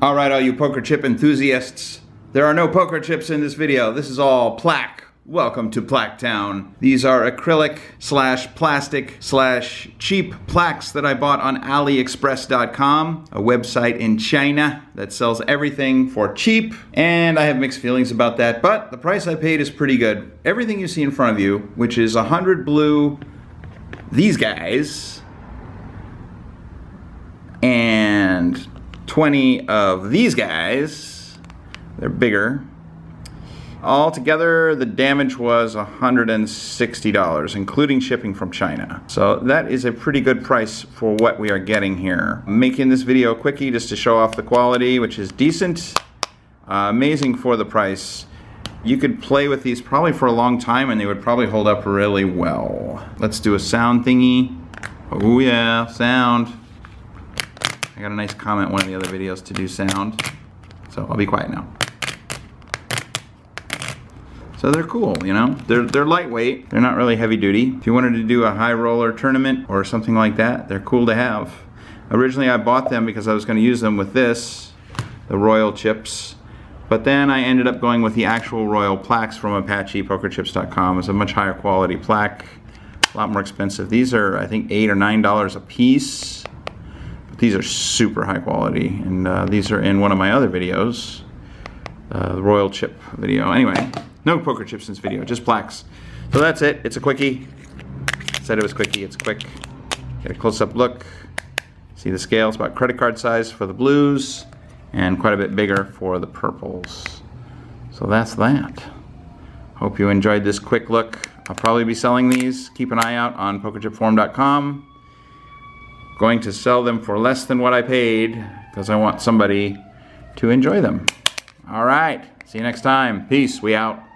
All right, all you poker chip enthusiasts. There are no poker chips in this video. This is all plaque. Welcome to Plaque Town. These are acrylic slash plastic slash cheap plaques that I bought on AliExpress.com, a website in China that sells everything for cheap. And I have mixed feelings about that, but the price I paid is pretty good. Everything you see in front of you, which is 100 blue, these guys, and 20 of these guys, they're bigger, Altogether, the damage was $160, including shipping from China. So that is a pretty good price for what we are getting here. I'm making this video quickie just to show off the quality, which is decent. Uh, amazing for the price. You could play with these probably for a long time and they would probably hold up really well. Let's do a sound thingy. Oh yeah, sound. I got a nice comment one of the other videos to do sound. So I'll be quiet now. So they're cool, you know? They're, they're lightweight, they're not really heavy duty. If you wanted to do a high roller tournament or something like that, they're cool to have. Originally I bought them because I was gonna use them with this, the Royal chips. But then I ended up going with the actual Royal plaques from ApachePokerChips.com. It's a much higher quality plaque, a lot more expensive. These are, I think, eight or nine dollars a piece. These are super high quality, and uh, these are in one of my other videos, uh, the Royal Chip video. Anyway, no poker chips in this video, just plaques. So that's it. It's a quickie. Said it was quickie. It's quick. Get a close-up look. See the scale. It's about credit card size for the blues and quite a bit bigger for the purples. So that's that. Hope you enjoyed this quick look. I'll probably be selling these. Keep an eye out on pokerchipforum.com. Going to sell them for less than what I paid because I want somebody to enjoy them. All right. See you next time. Peace. We out.